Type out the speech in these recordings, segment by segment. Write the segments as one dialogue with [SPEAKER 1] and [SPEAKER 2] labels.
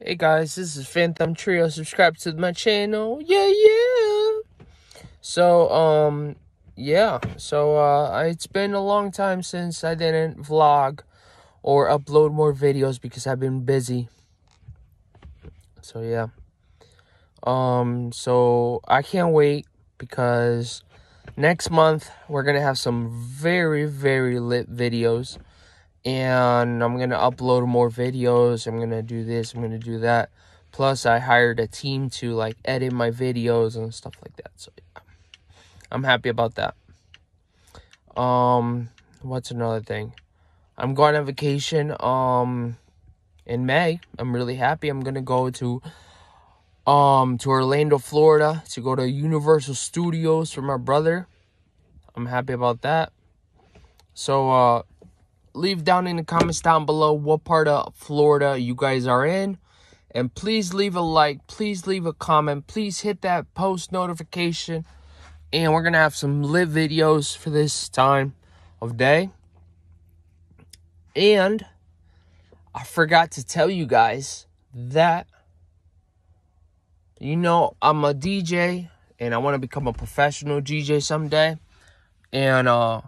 [SPEAKER 1] Hey guys, this is Phantom Trio. Subscribe to my channel. Yeah, yeah. So, um, yeah. So, uh, it's been a long time since I didn't vlog or upload more videos because I've been busy. So, yeah. Um, so I can't wait because next month we're gonna have some very, very lit videos and I'm gonna upload more videos. I'm gonna do this. I'm gonna do that. Plus, I hired a team to like edit my videos and stuff like that. So yeah, I'm happy about that. Um, what's another thing? I'm going on vacation. Um, in May. I'm really happy. I'm gonna go to um to Orlando, Florida, to go to Universal Studios for my brother. I'm happy about that. So uh leave down in the comments down below what part of Florida you guys are in. And please leave a like, please leave a comment, please hit that post notification. And we're going to have some live videos for this time of day. And I forgot to tell you guys that, you know, I'm a DJ and I want to become a professional DJ someday. And, uh,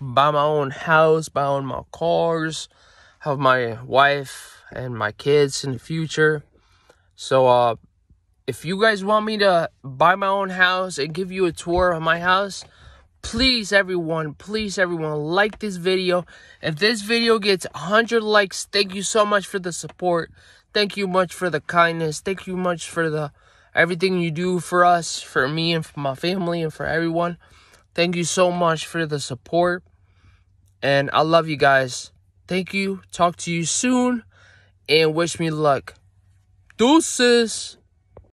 [SPEAKER 1] buy my own house, buy own my cars, have my wife and my kids in the future. So uh if you guys want me to buy my own house and give you a tour of my house, please everyone, please everyone like this video. If this video gets 100 likes, thank you so much for the support. Thank you much for the kindness. Thank you much for the everything you do for us, for me and for my family and for everyone. Thank you so much for the support. And I love you guys. Thank you. Talk to you soon. And wish me luck. Deuces.